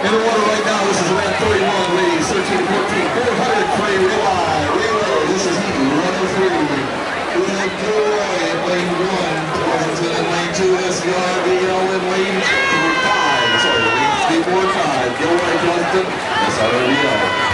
In the water right now, this is lap 31, ladies, 13 14, 400 free Relay. Relay, this is heat 103. We have lane 1, Pleasanton at lane 2, that's YBL in lane three, 5, sorry, lane 3, 4, 5. Gilroy, Pleasanton, SRBL.